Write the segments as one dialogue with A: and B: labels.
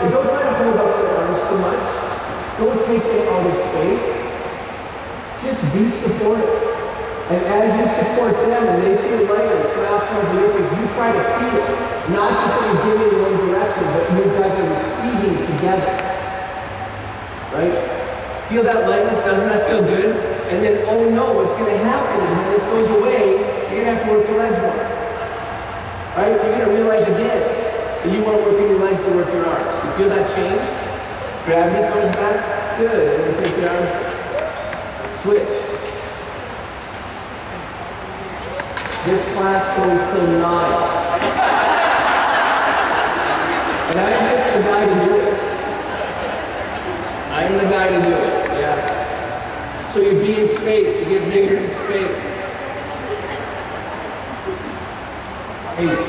A: and don't try to hold up your arms too much. Don't take them out of space. Just be supportive. And as you support them and they feel lighter, snap comes the earpiece, you try to feel, not just you're giving in one direction, but you guys are receiving together. Right? Feel that lightness? Doesn't that feel good? And then, oh no, what's going to happen is when this goes away, you're going to have to work your legs more. Right? You're going to realize again that you want to work in your legs to work your arms. You feel that change? Gravity comes back? Good. And then take your arms. Switch. This class goes till 9. and I'm just the guy to do it. I'm the guy to do it. Yeah. So you be in space, you get bigger in space. Hey?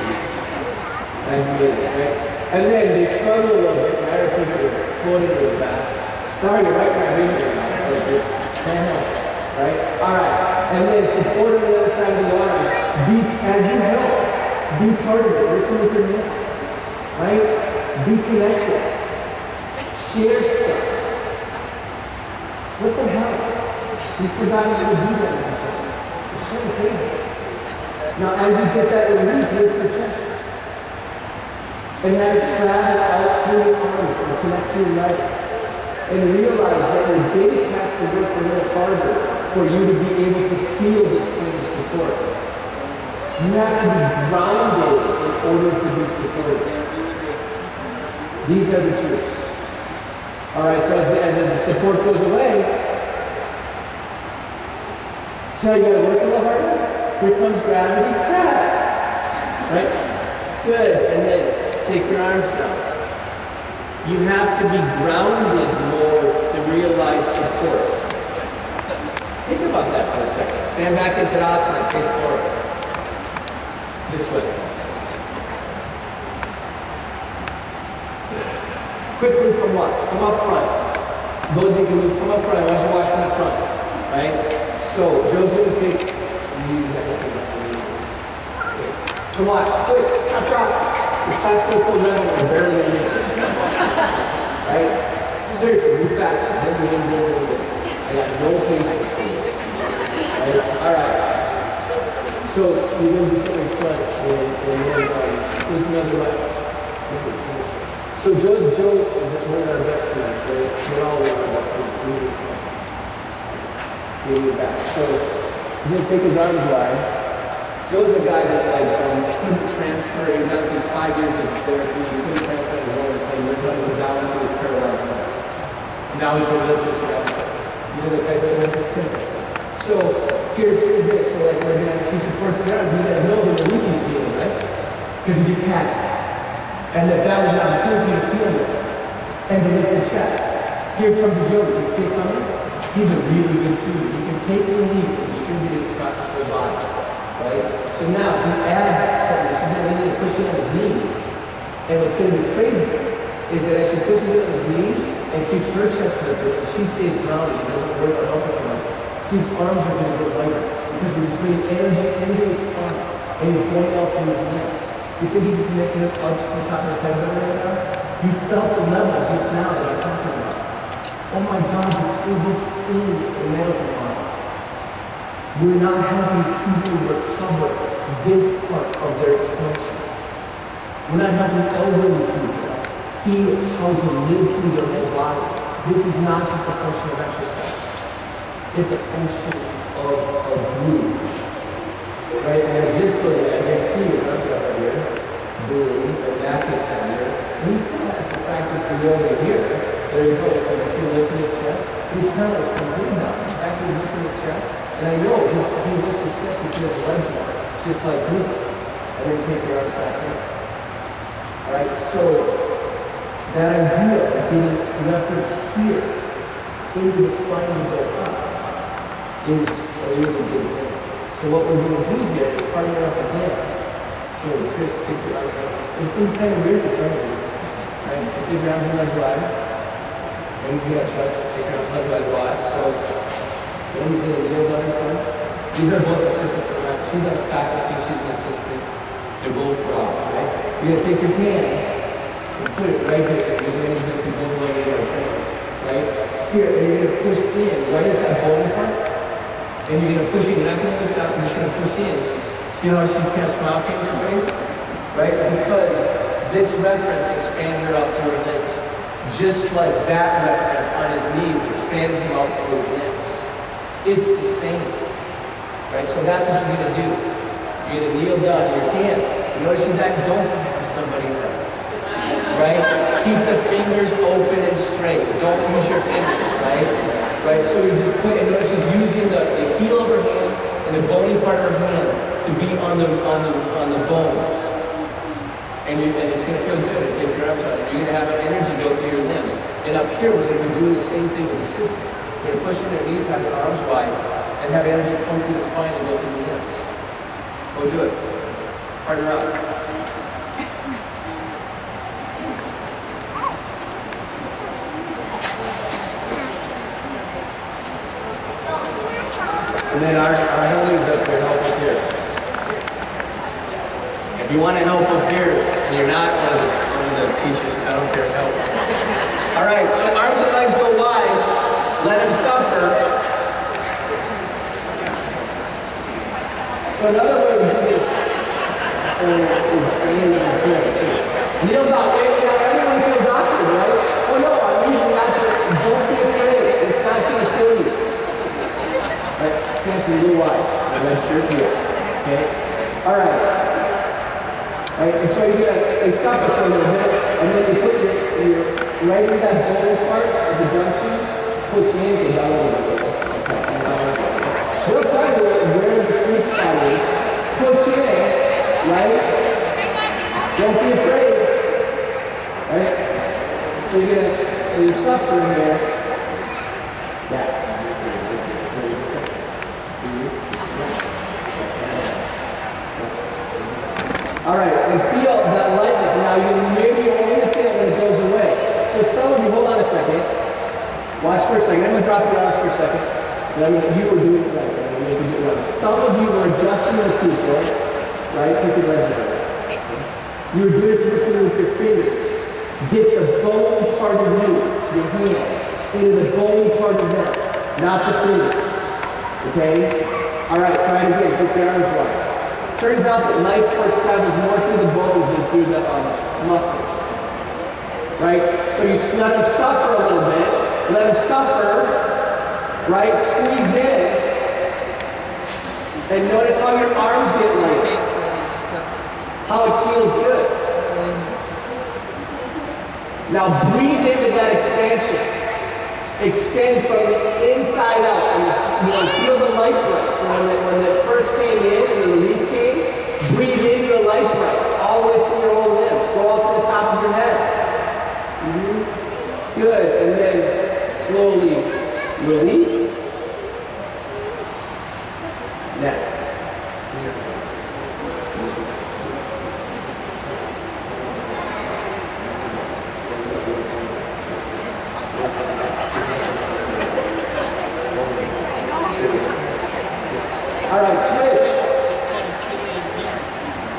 A: And then they struggle a little bit, right? Or take your foot into the back. Sorry, right my finger now. Like this. Can't help. Right? Alright. And then support on the other side of the arm. Be as you help. Be part of it. Listen to your lips. Right? Be connected. Share stuff. What the hell? We've forgotten how to do that. It's so crazy. Now, as you get that relief, lift your chest. And have it travel out through your arms and connect your legs. And realize that your base has to work a little harder for you to be able to feel this kind of support. You have to be grounded in order to be supported. These are the truths. All right, so as the, as the support goes away, so you gotta work a little harder. Here comes gravity. Right? Good. And then take your arms down. You have to be grounded more to realize support. Think about that for a second. Stand back into Tadasana, face forward. This way. Quickly come watch. Come up front. Those of you move, come up front. I want you to watch from the front. Right? So, Joe's going to take. Come watch. Quick. Chop, chop. Level, we're barely in. Right? Seriously, we can go a little. I got no patience you. Right? All right. So you're going to do something in and, and then um, there's another. Okay, So Joe, Joe is one of our best friends, right? We're all one of our best in front. Lean your back. So he's going to take his arms wide. Joe's a guy that like um, couldn't transfer. He got these five years of therapy. He couldn't transfer his own and we're going to go down into his paralyzed mind. Now he can live this rest. You know, like, that's simple. So here's, here's this. So like we're gonna, she supports the arm. You guys know the relief he's feeling, right? Because he just had it. And that that was an opportunity to feel it. And to lift the chest. Here comes yoga. You see it coming? He's a really good student. He can take the relief and distribute it across his whole body. Right? So now you add something. She's gonna really push it on his knees. And what's gonna be crazy is that as she pushes it on his knees and keeps her chest lifted, she stays grounded and doesn't worry about helping him, his arms are going to go lighter because we're just bringing energy into his spine and he's going out from his legs. You think he can connect it up to the top of his head right now? You felt the level just now that I'm talking about. Oh my God, this isn't in the medical. We're not helping people recover this part of their expansion. We're not helping elderly people feel how to live through their whole body. This is not just a function of exercise. It's a function of a group. Right? And as this goes, I guarantee you, not up here. And that is down here. He still has to practice the yoga here. There you go. So you see lifting his chest. His pelvis from here down. Back to lifting his chest. And I know his, he lifts his chest, he feels legs. Just like me. And then take your arms back in. Right? So that idea of getting reference here in the spine and go up is a really big thing. So what we're going to do here is partner up again. So Chris, take your arms out. It's been kind of weird of you. Right? Take your arms and legs wide. And you got trust. Take your arms and legs wide. So To kneel down in front. These are both assistants that. She's on faculty, she's an assistant. They're both raw, right? You're to take your hands and put it right here. You're going to be going over there, right? Here, and you're to push in right at that bone part. And you're to push in. You're not going to look out. You're just to push in. See how she can't smile came her face? Right? Because this reference expanded her out through her lips. Just like that reference on his knees expanded him out through his limbs. It's the same. Right? So that's what you're going to do. You're going to kneel down your hands. You notice that don't have somebody's eyes. Right? Keep the fingers open and straight. Don't use your fingers, right? Right? So you just put, and notice she's using the, the heel of her hand and the bony part of her hands to be on the on the on the bones. And, you, and it's going to feel good to take your arms out. And you're going to have energy go through your limbs. And up here, we're going to be doing the same thing with the system. We're going to push on your knees, have your arms wide, and have energy come through the spine and go through the hips. Go do it. Partner up. And then our, our homies up there help up here. If you want to help up here, and you're not one of the, one of the teachers, I don't care, help. All right, so arms and legs go wide. Let him suffer. So another way to do this Kneel down, wait, now everyone feels awkward, right? Oh no, I'm using that to, don't be afraid. It's not to kill you. Right, stance a little wide. The red shirt here. Okay? All right. And so you're gonna you suffer for a little bit, and then you put your, your right in that bone part of the junction, where the. Push in, right? Don't be afraid. Right? So you're gonna so you're there. Yeah. All right, and feel that lightness. Now you maybe only feel when it goes away. So some of you, hold on a second. Watch for a second. I'm gonna drop your arms for a second. And I'm gonna, you were doing it right. I'm gonna make you do it right. Some of you were adjusting the people, right? Take your legs away. You were doing it with your fingers. Get the bony part of you, your hand, into the bony part of them, not the fingers. Okay? All right, try it again. Take your arms wide. Turns out that life force travels more through the bones than through the um, muscles. Right? So you let to suffer a little bit. Let them suffer. Right? Squeeze in. And notice how your arms get light. How it feels good. Now breathe into that expansion. Extend from the inside out. And you know, feel the light breath. So when it, when it first came in and the relief came, breathe into the light breath all the way through your whole limbs. Go out to the top of your head. Mm -hmm. Good. And then slowly release. Now. All right, switch.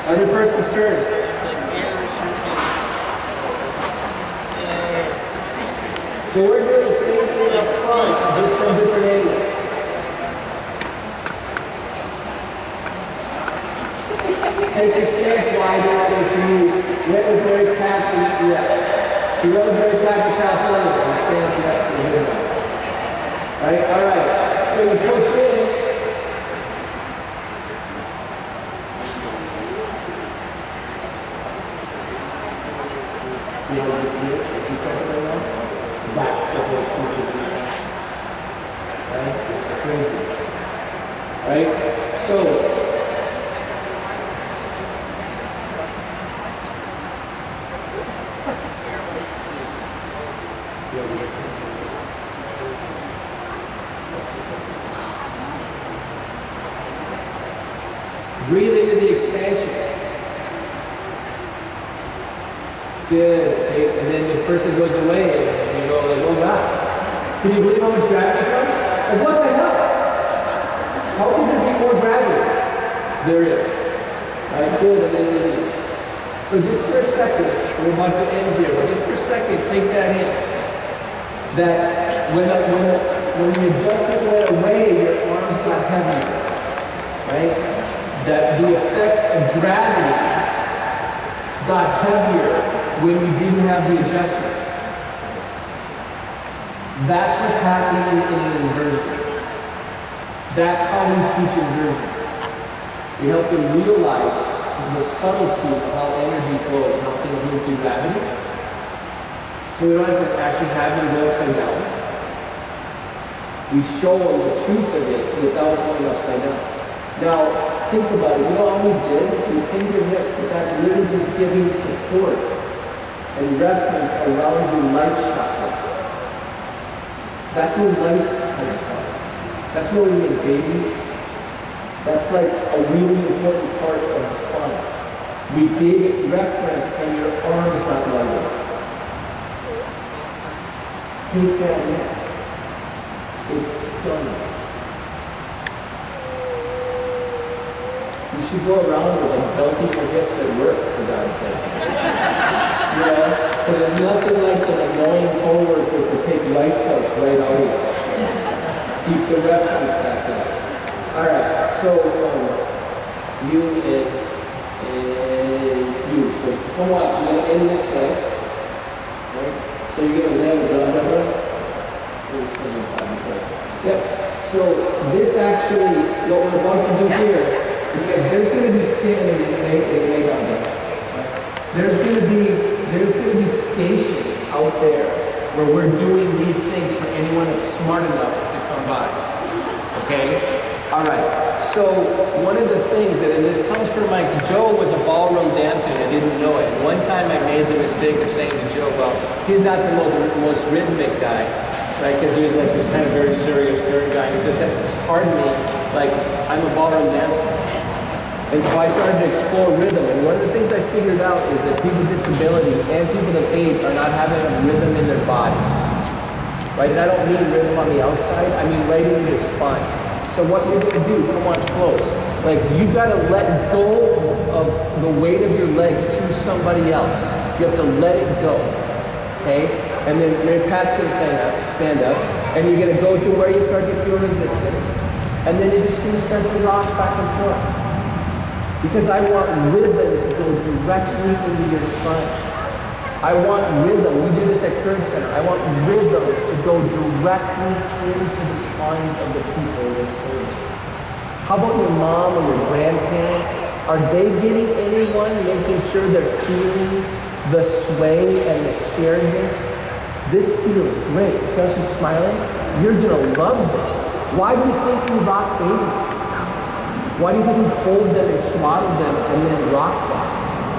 A: Other person's turn. So Take stance wide you let the very path you're. Right? All right. So you push in. See how you feel? If you feel it right now? That's the whole truth of it. Right? It's crazy. Right? So, Breathe into the expansion. Good. Take, and then the person goes away and you go like, oh God. Can you believe how much gravity comes? Like what the hell? How can there be more gravity? There is. Right? Good. And then release. So just for a second, we're about to end here, but just for a second, take that in. That when, when, when the adjustment went away, your arms got heavier, right? That the effect of gravity got heavier when you didn't have the adjustment. That's what's happening in an inversion. That's how we teach inversion. We help them realize the subtlety of how energy flows how things move through gravity. So we don't have to actually have them go upside down. We show them the truth of it without going upside down. Now, think about it. You know all we did? We pinned your hips, but that's really just giving support and reference around your life chakra. That's where life comes from. That's where we make babies. That's like a really important part of the spine. We gave reference and your arms got lighter. Take that in. It's stunning. You should go around with like belting your hips at work, for God's sake. you know? But there's nothing like some annoying coworker to take life coach right out of you. Keep the reference back up. Alright, so um, you is, is you. So come on, you're gonna end this way. Right? So you're gonna land the number. Yep. So this actually, what we're about to do here, because there's going to be down there. There's going to be there's going to be stations out there where we're doing these things for anyone that's smart enough to come by. Okay? All right. So one of the things that, and this comes from Mike, Joe was a ballroom dancer and I didn't know it. One time I made the mistake of saying to Joe, well, he's not the most, most rhythmic guy, right? Because he was like this kind of very serious, stern guy. He said, pardon me, like, I'm a ballroom dancer. And so I started to explore rhythm. And one of the things I figured out is that people with disability and people of age are not having a rhythm in their body. Right? And I don't mean rhythm on the outside, I mean right in your spine. So what you're going to do, come on close. Like you've got to let go of the weight of your legs to somebody else. You have to let it go. Okay? And then Pat's going to stand up, stand up, and you're going to go to where you start to feel resistance. And then you're just going to start to rock back and forth. Because I want rhythm to go directly into your spine. I want rhythm. We do this at Curve Center. I want rhythm to go directly into the spines of the people we're serving. How about your mom or your grandparents? Are they getting anyone making sure they're feeling the sway and the sharedness? This feels great. So she's smiling. You're to love this. Why do you think we rock babies? Why do you think we hold them and swaddle them and then rock them?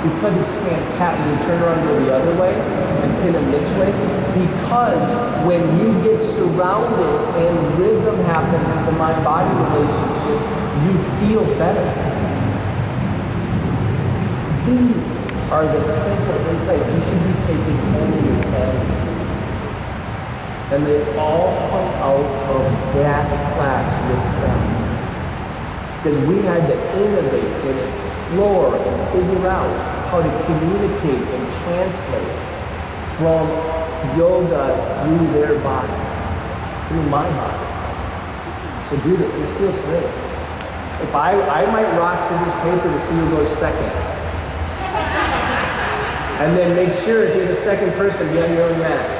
A: Because it's fantastic. You turn around and go the other way and pin them this way. Because when you get surrounded and rhythm happens with the mind-body relationship, you feel better. These are the simple insights you should be taking home to your. And they all come out of that class with them. Because we had to innovate and explore and figure out how to communicate and translate from yoga through their body, through my body. So do this. This feels great. If I, I might rock scissors paper to see who goes second. And then make sure if you're the second person, be on your own mat.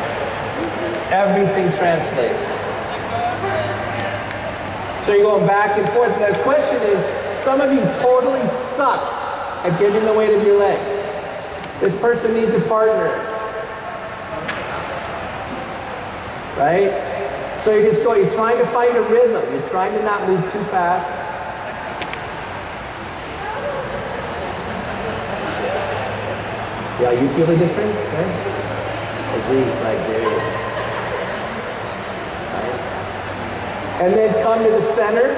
A: So you're going back and forth. The question is, some of you totally suck at getting the weight of your legs. This person needs a partner. Right? So you're just go, you're trying to find a rhythm. You're trying to not move too fast. See how you feel the difference, right? Agreed, right there. Right? And then come to the center.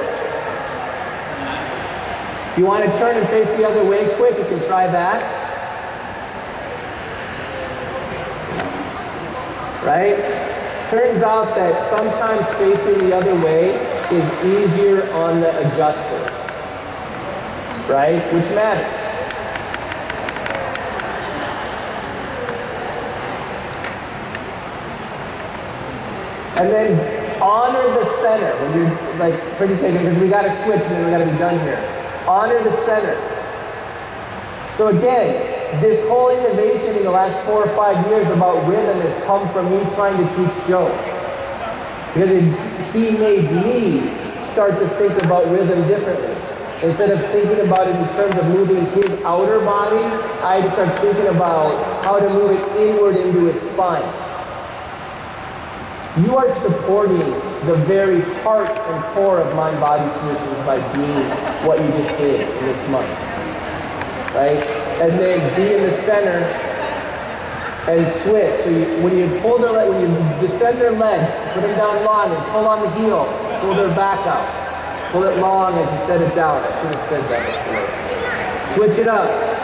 A: If you want to turn and face the other way quick, you can try that. Right? Turns out that sometimes facing the other way is easier on the adjuster, right? Which matters. And then honor the center when you're like pretty big because we got to switch and we got to be done here. Honor the center. So again, this whole innovation in the last four or five years about rhythm has come from me trying to teach Joe. Because it, he made me start to think about rhythm differently. Instead of thinking about it in terms of moving his outer body, I start thinking about how to move it inward into his spine. You are supporting the very heart and core of mind body solutions by being what you just did this month. Right? and then be in the center and switch. So you, when you pull their leg, when you descend their leg, put them down long and pull on the heel, pull their back out. Pull it long and you set it down. I should have said that before. Switch it up.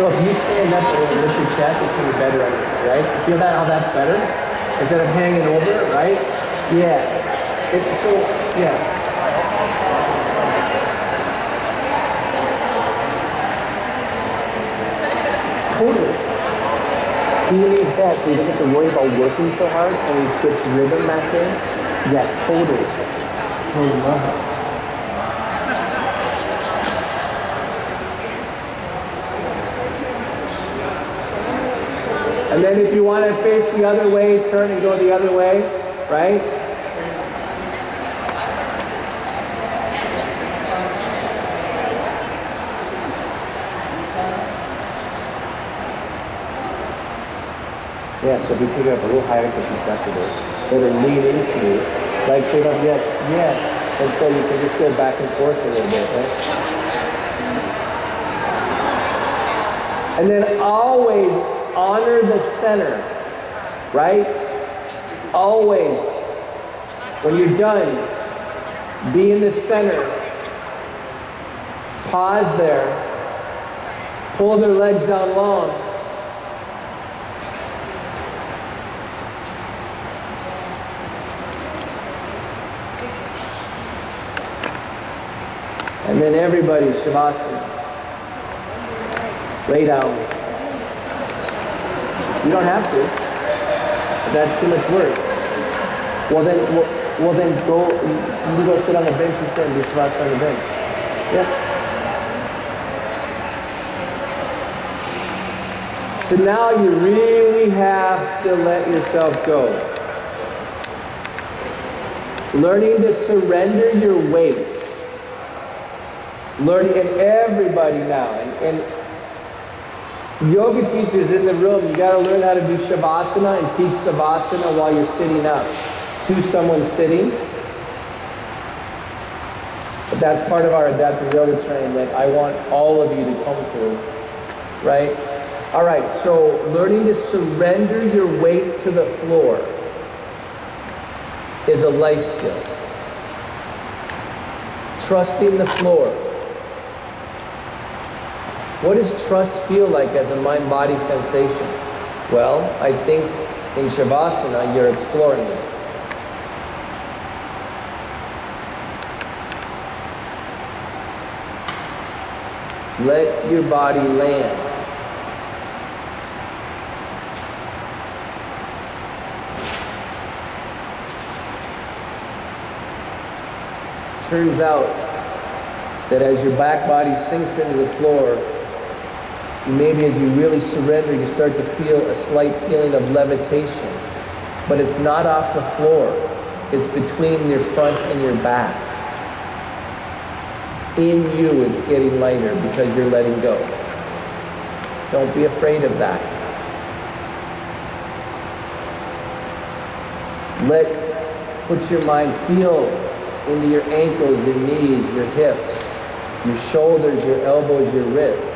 A: So if you stand up and lift your chest, it's going to be better right? Feel that how that's better? Instead of hanging over right? Yeah. It, so, yeah. Totally. He needs that so he doesn't have to worry about working so hard and he puts rhythm back in. Yeah, totally. So And then if you want to face the other way, turn and go the other way, right? Yeah, so take it up a little higher because she's flexible, then lean into you. Like straight up, yes, yeah. And so you can just go back and forth a little bit, right? And then always honor the center, right? Always. When you're done, be in the center. Pause there. Pull their legs down long. And then everybody, Shavasana. Lay down. You don't have to. That's too much work. Well then, well, well then go. You go sit on the bench instead and do squats on the bench. Yeah. So now you really have to let yourself go. Learning to surrender your weight. Learning, and everybody now, and, and Yoga teachers in the room, you got to learn how to do Shavasana and teach Savasana while you're sitting up to someone sitting. But that's part of our adaptive yoga training that I want all of you to come through, right? All right, so learning to surrender your weight to the floor is a life skill. Trusting the floor. What does trust feel like as a mind-body sensation? Well, I think in Shavasana you're exploring it. Let your body land. turns out that as your back body sinks into the floor, maybe as you really surrender, you start to feel a slight feeling of levitation. But it's not off the floor. It's between your front and your back. In you, it's getting lighter because you're letting go. Don't be afraid of that. Let, put your mind, feel into your ankles, your knees, your hips, your shoulders, your elbows, your wrists.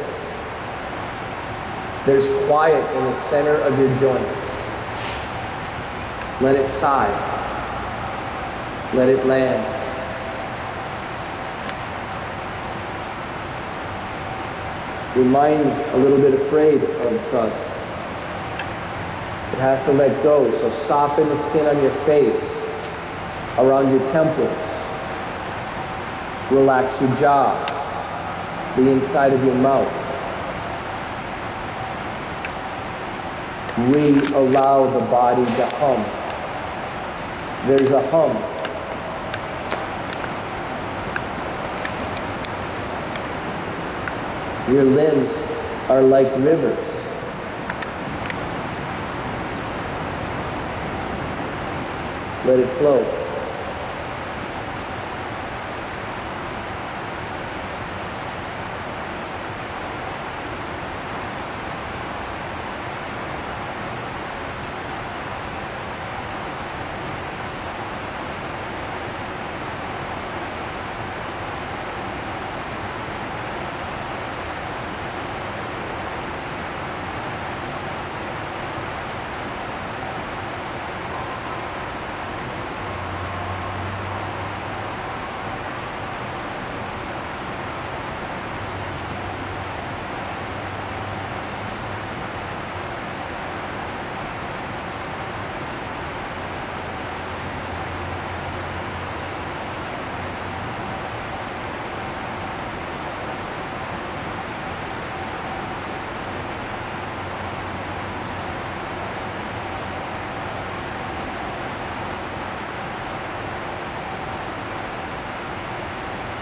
A: There's quiet in the center of your joints. Let it sigh. Let it land. Your mind's a little bit afraid of trust. It has to let go. So soften the skin on your face, around your temples. Relax your jaw, the inside of your mouth. Re-allow the body to hum. There's a hum. Your limbs are like rivers. Let it flow.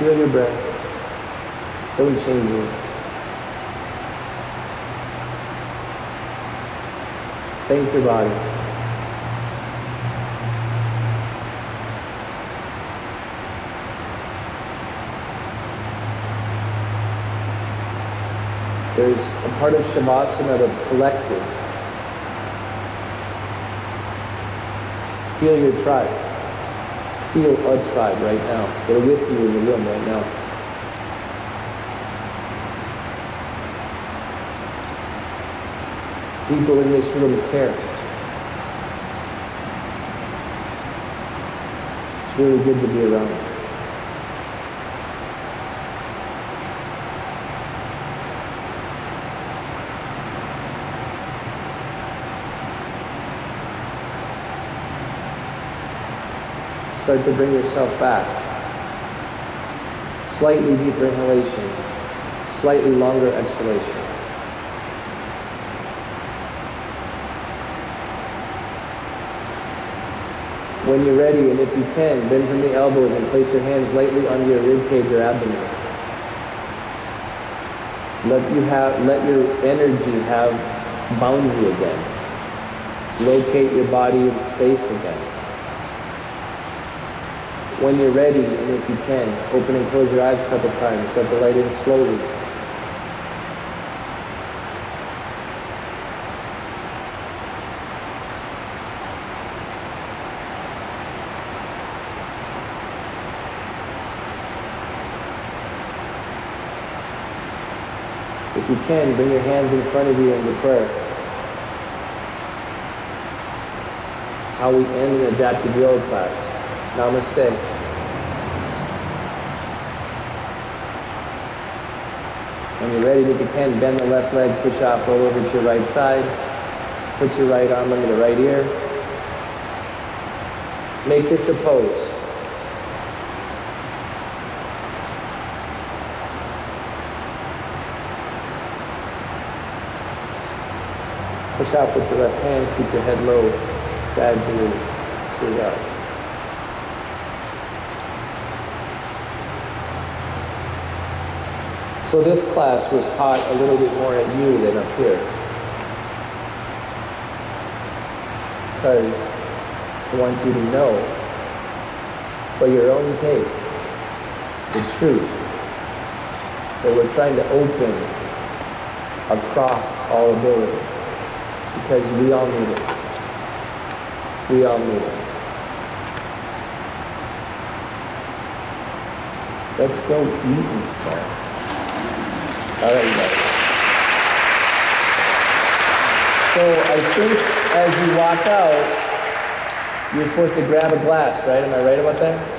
A: Feel your breath. Don't change it. Thank your body. There's a part of Shavasana that's collective. Feel your tribe feel a tribe right now. They're with you in the room right now. People in this room care. It's really good to be around. Start to bring yourself back. Slightly deeper inhalation, slightly longer exhalation. When you're ready, and if you can, bend from the elbows and place your hands lightly on your rib cage or abdomen. Let you have, let your energy have boundary again. Locate your body in space again. When you're ready, and if you can, open and close your eyes a couple times. Let the light in slowly. If you can, bring your hands in front of you in the prayer. This is how we end an adaptive yoga class. Namaste. When you're ready, you can, bend the left leg, push off, roll over to your right side. Put your right arm under the right ear. Make this a pose. Push out with your left hand, keep your head low, gradually sit up. So this class was taught a little bit more at you than up here. Because I want you to know, for your own case, the truth that we're trying to open across all ability. Because we all need it. We all need it. Let's go eat and stuff. All right, guys. So I think as you walk out, you're supposed to grab a glass, right? Am I right about that?